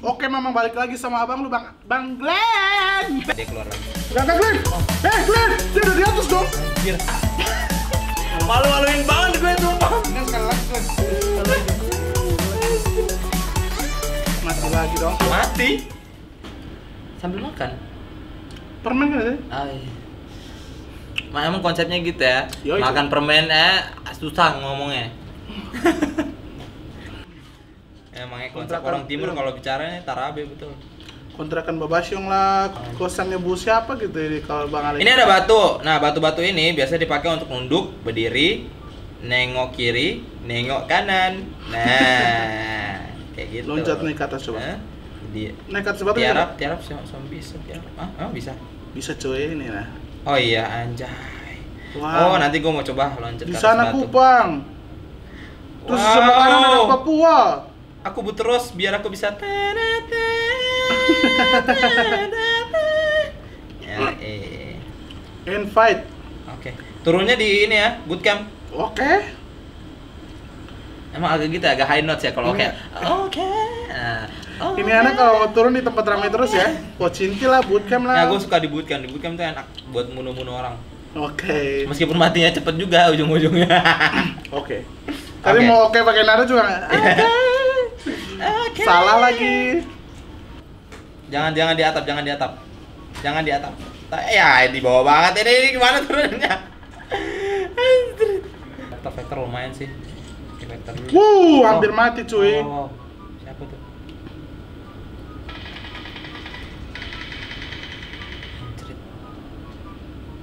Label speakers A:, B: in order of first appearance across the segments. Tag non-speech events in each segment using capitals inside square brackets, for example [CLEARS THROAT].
A: Oke, Mamang balik lagi sama abang lu, Bang Bang Glenn.
B: Dia keluar lagi.
A: Gak Glenn. Eh, Glenn, dia udah di atas dong.
B: Anjir. Malu-maluin banget gue tuh.
A: Ini sekali lagi, Glenn. Mati lagi dong.
B: Mati. Sambil makan.
A: Permen kan ya?
B: Ay. Ma, emang konsepnya gitu ya.
A: Yoi,
B: makan permen eh susah ngomongnya. [LAUGHS] Emangnya konsep
A: Kontrakan-
B: orang timur kalau bicaranya tarabe betul.
A: Kontrakan Babasyong lah, kosannya Bu siapa gitu ya kalau Bang Ali.
B: Ini ada batu. Nah, batu-batu ini biasa dipakai untuk nunduk, berdiri, nengok kiri, nengok kanan. Nah, [LAUGHS] kayak gitu.
A: Loncat nih atas coba.
B: Hah? Di
A: Nekat sebatu
B: tiarap, tiarap sama sama bisa tiarap. Ah, emang bisa.
A: Bisa cuy ini nah.
B: Oh iya, anjay.
A: Wow.
B: Oh, nanti gua mau coba loncat
A: Di
B: atas
A: sana. Kupang. Terus di sebelah kanan ada
B: Wow.
A: Papua.
B: Aku but terus biar aku bisa Ya, eh.
A: Invite.
B: Oke. Turunnya di ini ya, bootcamp.
A: Oke.
B: Emang agak gitu ya, agak high notes ya kalau oke.
A: Ini-
B: Oke. Nah, oke.
A: Ini anak kalau turun di tempat ramai terus ya. Pocinki lah, bootcamp
B: Nah,
A: lah.
B: gue suka di bootcamp. Di bootcamp tuh enak buat bunuh-bunuh orang.
A: Oke.
B: Meskipun matinya cepet juga ujung-ujungnya.
A: Oke.
B: Oke.
A: mau oke pakai nada juga? [LAUGHS]
B: Oke.
A: Salah lagi.
B: Jangan jangan di atap, jangan di atap. Jangan di atap. Ta- Ya, di bawah banget ini, ini gimana turunnya? Vektor vektor lumayan sih. Dulu.
A: Wuh, hampir mati cuy.
B: Oh, siapa tuh? Anjrit.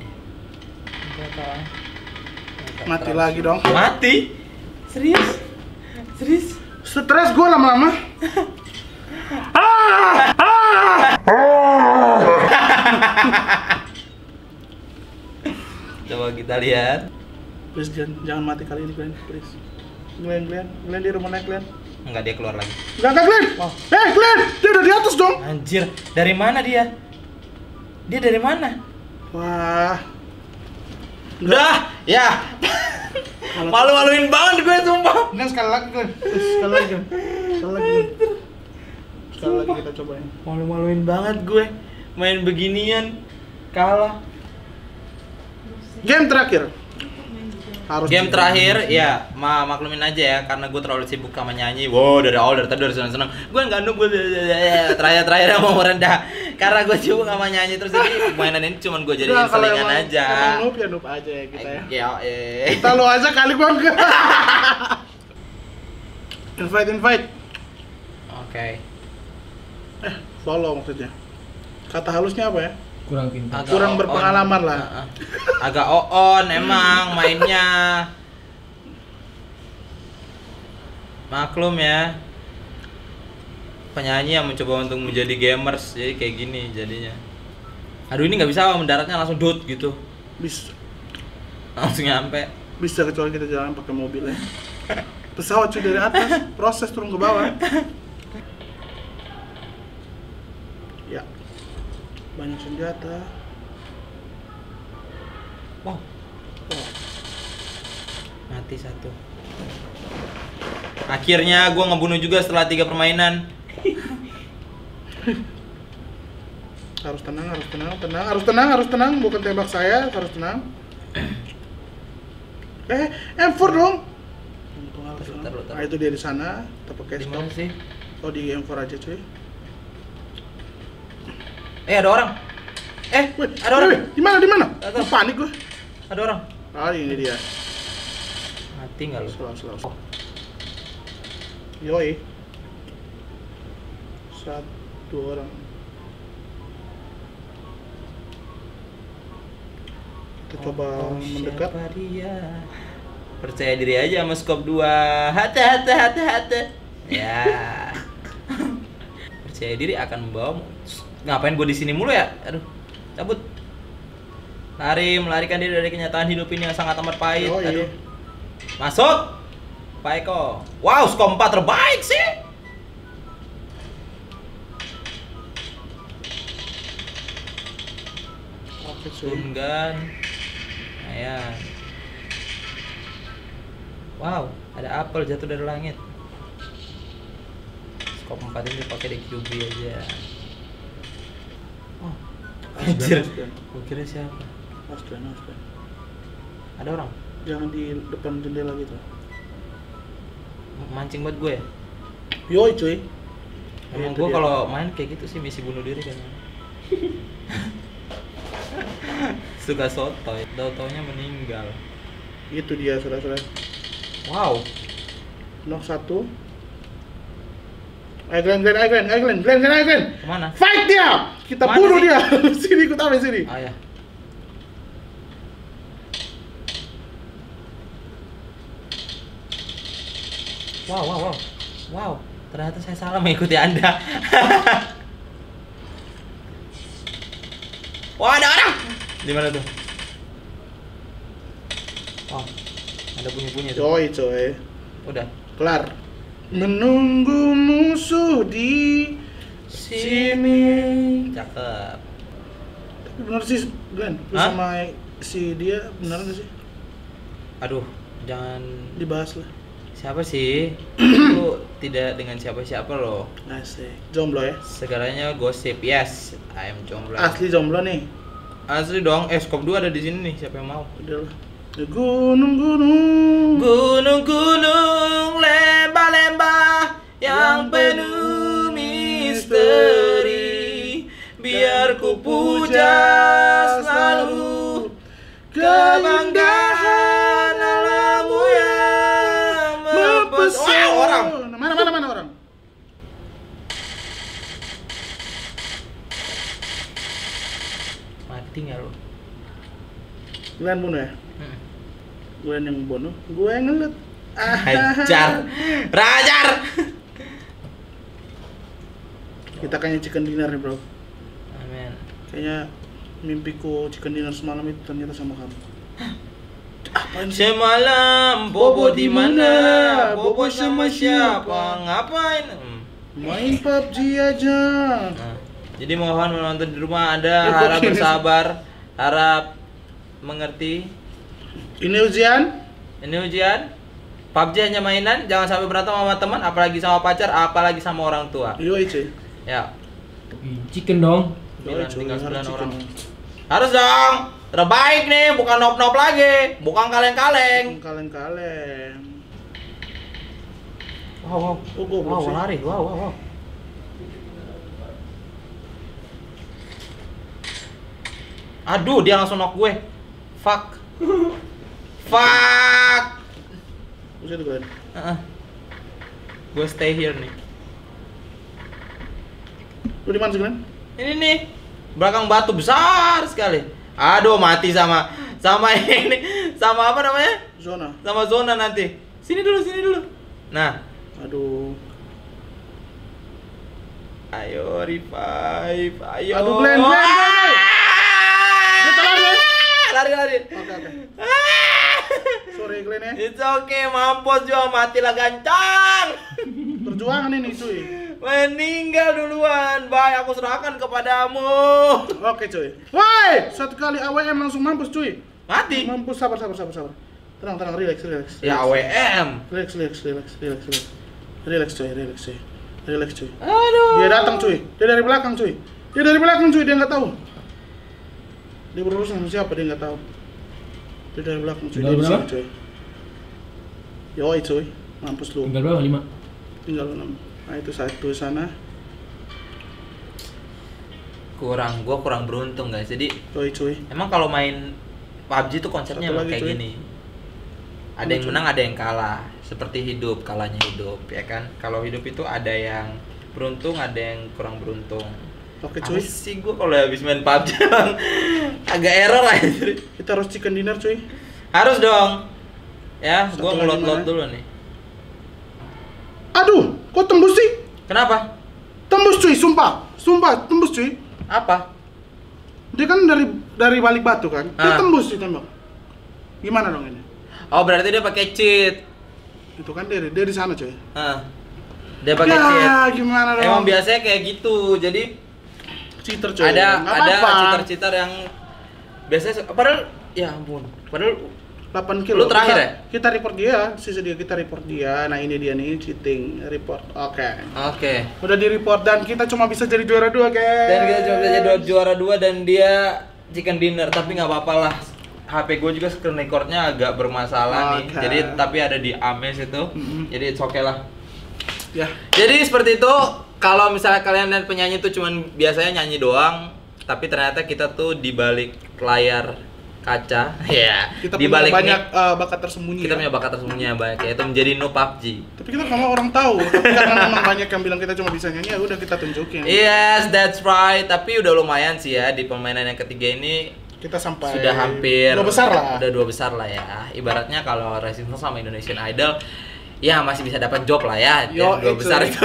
B: Eh, berapa?
A: Mati lagi dong.
B: Mati? Serius? Serius?
A: Stres gue lama-lama.
B: Coba kita lihat.
A: Please jangan, jangan mati kali ini Glenn, please. Glenn, Glenn, Glenn di rumah naik Glenn.
B: Enggak dia keluar lagi.
A: Enggak, enggak Glenn.
B: Wow.
A: Eh Glenn, dia udah di atas dong.
B: Anjir, dari mana dia? Dia dari mana?
A: Wah.
B: Udah, ya. Malu-maluin banget gue sumpah.
A: Glenn sekali lagi. Please, sekali lagi. Sekali lagi. Sekali lagi kita cobain.
B: Malu-maluin banget gue main beginian kalah.
A: Game terakhir. Harus
B: Game terakhir ya ma maklumin aja ya karena gue terlalu sibuk sama nyanyi. Wow dari awal dari tadi udah seneng seneng. Gue nggak gue [LAUGHS] terakhir terakhir mau merendah karena gue sibuk sama nyanyi terus jadi [LAUGHS] mainan ini cuman gue jadi
A: kalau
B: selingan
A: emang-
B: aja.
A: Emang noob ya noob aja ya kita ya.
B: Ya, eh.
A: Kita lo aja kali bang. [LAUGHS] invite invite.
B: Oke.
A: Eh follow maksudnya. Kata halusnya apa ya?
C: kurang pintar
B: Agak
A: Kurang
B: on.
A: berpengalaman lah.
B: Agak on emang mainnya. [LAUGHS] Maklum ya. Penyanyi yang mencoba untuk menjadi gamers jadi kayak gini jadinya. Aduh ini nggak bisa mendaratnya langsung dot gitu.
A: Bisa
B: Langsung nyampe.
A: bisa kecuali kita jalan pakai mobil ya. Pesawat cuy dari atas, proses turun ke bawah. Ya. Banyak senjata.
B: Wow, mati satu. Akhirnya gua ngebunuh juga setelah tiga permainan.
A: Harus tenang, harus tenang, tenang, harus tenang, harus tenang, bukan tembak saya, harus tenang. [CLEARS THROAT] Eh, M4 dong. Untung harus
B: Taruh,
A: tenang.
B: taruh, taruh.
A: Nah, itu dia di sana, kita pakai
B: Di
A: stop.
B: sih?
A: Oh, di M4 aja, cuy.
B: Eh ada orang. Eh
A: Wih,
B: ada orang.
A: Di mana? Di mana? Panik gua.
B: Ada orang.
A: Ah, ini dia.
B: Mati nggak lu?
A: Slow, slow. Yoi. Satu orang. Kita coba
B: Oh,
A: mendekat.
B: dia? Percaya diri aja sama scope 2 Hati hati hati hati. Ya. [LAUGHS] Percaya diri akan membawamu Ngapain gue di sini mulu ya? Aduh Cabut. Lari, melarikan diri dari kenyataan hidup ini yang sangat amat pahit.
A: Yoi.
B: Aduh. Masuk. Pak Eko Wow, scope 4 terbaik sih. Gun Ayan Wow, ada apel jatuh dari langit Skop 4 ini dipakai di QB aja. Oh, anjir. Gua kira siapa?
A: Aspen, Aspen.
B: Ada orang
A: Jangan di depan jendela gitu.
B: mancing buat gue ya?
A: Yoi cuy.
B: Emang gue kalau main kayak gitu sih misi bunuh diri kan. [LAUGHS] Suka sotoy, tau taunya meninggal.
A: Itu dia saudara-saudara.
B: Wow,
A: Knock satu. Ayo Glenn, Glenn, ayo Glenn, ayo Glenn, Glenn, Glenn, ayo Glenn.
B: ke mana?
A: Fight dia! Kita
B: Mana
A: bunuh
B: sih?
A: dia. [LAUGHS] sini ikut apa sini?
B: Ah ya. Wow, wow, wow. Wow, ternyata saya salah mengikuti Anda. [LAUGHS] Wah, ada orang. Di mana tuh? Wow. Ada bunyi-bunyi tuh.
A: Coy, coy.
B: Udah.
A: Kelar. Menunggu musuh di
B: Sini. Cakep.
A: Tapi bener sih Glenn, sama si dia bener gak sih?
B: Aduh, jangan
A: Dibahas lah.
B: siapa sih? [CLEARS THROAT] Lu tidak dengan siapa-siapa loh.
A: Asik. Jomblo ya?
B: Segalanya gosip. Yes, I am jomblo.
A: Asli jomblo nih.
B: Asli dong. Eh, skop 2 ada di sini nih. Siapa yang mau?
A: Udah lah. Di gunung-gunung.
B: Gunung-gunung lembah-lembah yang penuh misteri biar ku puja selalu kebanggaan alammu yang mempesona orang
A: Mana mana mana orang?
B: mati nggak lu
A: Glenn bunuh ya?
B: Hmm.
A: Glenn yang bunuh, gue yang ngelut.
B: hajar [LAUGHS] rajar
A: Kita kayaknya chicken dinner nih bro.
B: amin
A: Kayaknya mimpiku chicken dinner semalam itu ternyata sama kamu. [GASPS] Apaan sih?
B: semalam bobo di mana bobo sama siapa ngapain Hmm.
A: Main PUBG aja.
B: Nah, jadi mohon menonton di rumah Anda
A: Ya,
B: harap bersabar, harap mengerti.
A: Ini ujian?
B: Ini ujian. PUBG hanya mainan, jangan sampai berantem sama teman, apalagi sama pacar, apalagi sama orang tua.
A: Yoi cuy.
B: Ya,
C: Chicken dong.
B: Tinggal sembilan
A: chicken.
B: orang. harus dong. Terbaik nih, bukan nop-nop lagi, bukan kaleng-kaleng.
A: Kaleng-kaleng.
B: Wow, wow,
A: Oh, goblok
B: wow,
A: sih.
B: lari, wow, wow, wow. Aduh, dia langsung knock gue. Fuck. Fuck.
A: Buset Glenn.
B: Heeh. Gue stay here nih.
A: Lu di mana sih?
B: Ini nih. Belakang batu besar sekali. Aduh, mati sama sama [LAUGHS] ini. Sama apa namanya?
A: Zona.
B: Sama zona nanti. Sini dulu, sini dulu. Nah,
A: Aduh.
B: ayo revive. Ayo.
A: Aduh, Glenn, Glenn, Glenn, Glenn. Dia telan, ya?
B: Lari, lari.
A: Oke oke.
B: Ah!
A: Sorry Glenn ya.
B: It's okay, mampus juga matilah gancang.
A: Perjuangan ini cuy.
B: Meninggal duluan, bye aku serahkan kepadamu.
A: Oke cuy. Woi, satu kali AWM langsung mampus cuy.
B: Mati.
A: Mampus sabar sabar sabar sabar. Tenang tenang relax relax.
B: Ya AWM.
A: Relax relax relax relax relax. Relax cuy, relax cuy. Relax cuy.
B: Aduh.
A: Dia datang cuy. Dia dari belakang cuy. Dia dari belakang cuy, dia nggak tahu. Dia berurusan sama siapa dia nggak tahu. Dia dari belakang cuy.
C: Tinggal berapa?
A: cuy. Yoi cuy. Mampus lu.
C: Tinggal berapa? Lima.
A: Tinggal enam. Nah itu satu sana.
B: Kurang, gua kurang beruntung guys. Jadi
A: Yoi cuy.
B: emang kalau main PUBG tuh konsepnya
A: Satu
B: emang
A: lagi,
B: kayak
A: cuy.
B: gini. Ada yang
A: cuy?
B: menang, ada yang kalah. Seperti hidup, kalahnya hidup, ya kan? Kalau hidup itu ada yang beruntung, ada yang kurang beruntung.
A: Oke
B: Apa
A: cuy.
B: sih gua kalau habis main PUBG agak error aja.
A: Kita harus chicken dinner cuy.
B: Harus dong. Ya,
A: lagi
B: ngelot-lot dulu nih.
A: Aduh, kok tembus sih?
B: Kenapa?
A: Tembus cuy, sumpah. Sumpah, tembus cuy.
B: Apa?
A: Dia kan dari dari balik batu kan. Dia
B: Ah.
A: tembus sih tembak. Gimana dong ini?
B: Oh, berarti dia pakai cheat.
A: Itu kan dia, dia di sana cuy.
B: Hah. Dia pakai cheat.
A: Ya, gimana dong?
B: Emang biasanya kayak gitu. Jadi
A: cheater cuy.
B: ada
A: Nggak
B: ada cheater-cheater yang biasanya padahal ya ampun. Padahal
A: 8 kilo.
B: Lu terakhir
A: kita,
B: ya?
A: Kita report dia, sisi dia kita report dia. Nah, ini dia nih cheating report. Oke.
B: Oke.
A: Udah di report dan kita cuma bisa jadi juara dua, guys.
B: Dan kita cuma bisa jadi juara dua dan dia chicken dinner tapi nggak apa-apa lah. HP gue juga screen recordnya agak bermasalah nih.
A: Oke.
B: Jadi tapi ada di Ames itu.
A: Mm-mm.
B: Jadi it's okay lah.
A: Ya.
B: Jadi seperti itu. Kalau misalnya kalian lihat penyanyi tuh cuman biasanya nyanyi doang, tapi ternyata kita tuh di balik layar kaca, [LAUGHS] ya.
A: Kita
B: di
A: punya
B: balik
A: banyak
B: mic,
A: eh, bakat tersembunyi.
B: kita
A: ya.
B: punya bakat tersembunyi yang banyak yaitu menjadi no PUBG.
A: Tapi kita kalau orang tahu, tapi karena memang banyak yang bilang kita cuma bisa nyanyi, ya udah kita tunjukin.
B: Yes, that's right. Tapi udah lumayan sih ya di permainan yang ketiga ini
A: Kita sampai
B: sudah hampir
A: dua besar lah.
B: Udah dua besar lah ya. Ibaratnya kalau Star sama Indonesian Idol ya masih bisa dapat job lah ya.
A: Yo,
B: yang dua
A: itu.
B: besar itu.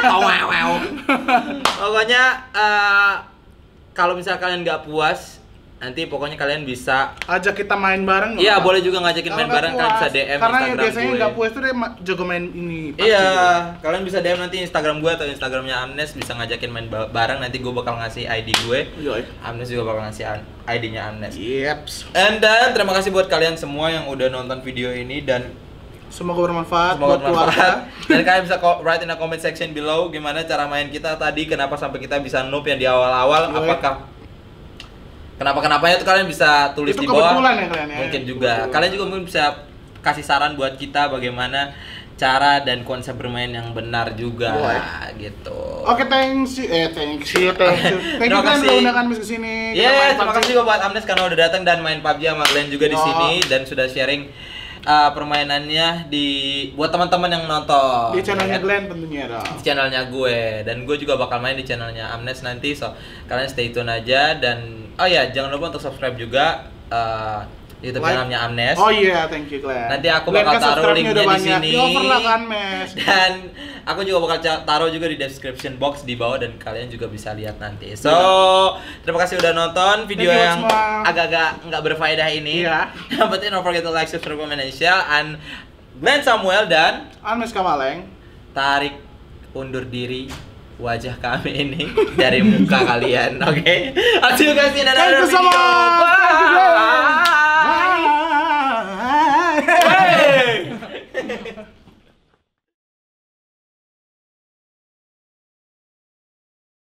B: Ah, wow, wow. Pokoknya eh, kalau misal kalian nggak puas, nanti pokoknya kalian bisa
A: Ajak kita main bareng.
B: Iya, boleh juga ngajakin main bareng kalian bisa DM
A: Karena
B: Instagram
A: biasanya
B: gue.
A: nggak puas tuh dia jago main ini.
B: Iya, kalian bisa DM nanti Instagram gue atau Instagramnya Amnes bisa ngajakin main ba- bareng nanti gue bakal ngasih ID gue.
A: Yoi.
B: Amnes juga bakal ngasih ID-nya Amnes.
A: Yeps.
B: And then terima kasih buat kalian semua yang udah nonton video ini dan
A: Semoga bermanfaat
B: semoga
A: buat keluarga.
B: bermanfaat. [LAUGHS] Dan kalian bisa write in the comment section below gimana cara main kita tadi, kenapa sampai kita bisa noob yang di awal-awal, apakah kenapa kenapanya itu kalian bisa tulis
A: Itu
B: di bawah.
A: kebetulan ya kalian ya?
B: Mungkin juga.
A: Kebetulan.
B: Kalian juga mungkin bisa kasih saran buat kita bagaimana cara dan konsep bermain yang benar juga
A: Yoi.
B: gitu.
A: Oke, thanks you. Eh, thanks you, thank you. Thank you
B: Terima
A: kalian
B: kasih.
A: udah undang. Kita
B: Iya,
A: main
B: terima kasih juga buat Amnes karena udah datang dan main PUBG sama Glenn juga di
A: Yo.
B: sini dan sudah sharing uh, permainannya di buat teman-teman yang nonton.
A: Di channelnya
B: ya kan?
A: Glenn tentunya dong.
B: Di channelnya gue dan gue juga bakal main di channelnya Amnes nanti so kalian stay tune aja dan oh ya jangan lupa untuk subscribe juga uh, YouTube
A: Like.
B: channelnya Amnes.
A: Oh iya, thank you Glenn.
B: Nanti aku
A: Glenn
B: bakal taruh linknya di sini.
A: Di over lah kan, Mes.
B: Dan aku juga bakal taruh juga di description box di bawah dan kalian juga bisa lihat nanti. So, terima kasih udah nonton video
A: Thank
B: yang agak-agak nggak berfaedah ini.
A: Iya. [LAUGHS]
B: Yang penting don't forget to like, subscribe, comment, and share. And Glenn Samuel dan
A: Anmes Kamaleng.
B: tarik undur diri wajah kami ini dari muka kalian. [LAUGHS] Oke. Okay? Aku kasih nada guys in another
A: Thank
B: video.
A: Bye. Bye. Bye.
B: Bye.